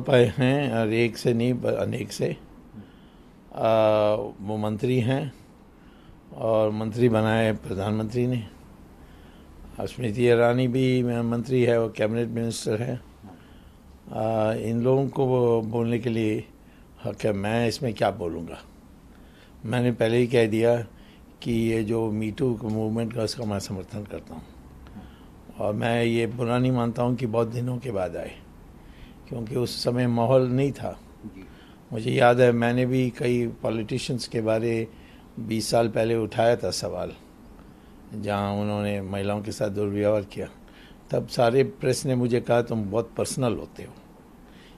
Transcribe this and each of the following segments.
पाए हैं और एक से नहीं अनेक से। आ, वो मंत्री हैं और मंत्री बनाए प्रधानमंत्री ने। स्मृति ईरानी भी मंत्री है वो कैबिनेट मिनिस्टर है। आ, इन लोगों को बोलने के लिए हक है मैं इसमें क्या बोलूँगा? मैंने पहले ही कह दिया कि ये जो मीटू मूवमेंट का उसका मैं समर्थन करता हूँ। और मैं ये बुरा नहीं मानता हूँ कि बहुत दिनों के बाद आए। क्योंकि उस समय माहौल नहीं था। मुझे याद है मैंने भी कई पॉलिटिशियंस के बारे 20 साल पहले उठाया था सवाल जहाँ उन्होंने महिलाओं के साथ दुर्व्यवहार किया। तब सारे प्रेस ने मुझे कहा तुम बहुत पर्सनल होते हो।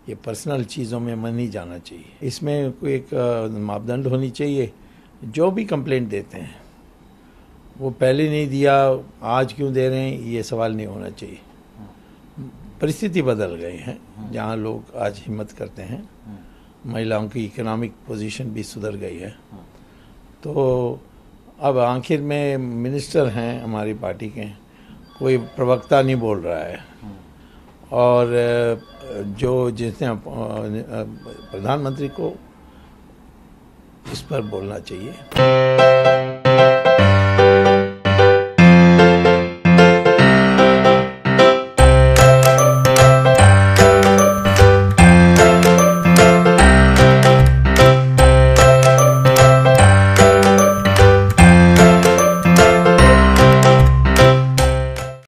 ये पर्सनल चीज़ों में मन नहीं जाना चाहिए। इसमें कोई एक मापदंड होनी चाहिए। जो भी कंप्लेंट देते हैं वो पहले नहीं दिया आज क्यों दे रहे हैं ये सवाल नहीं होना चाहिए। परिस्थिति बदल गई है, जहाँ लोग आज हिम्मत करते हैं। महिलाओं की इकोनॉमिक पोजीशन भी सुधर गई है। तो अब आखिर में मिनिस्टर हैं हमारी पार्टी के। कोई प्रवक्ता नहीं बोल रहा है। और, जो जिसने प्रधानमंत्री को इस पर बोलना चाहिए।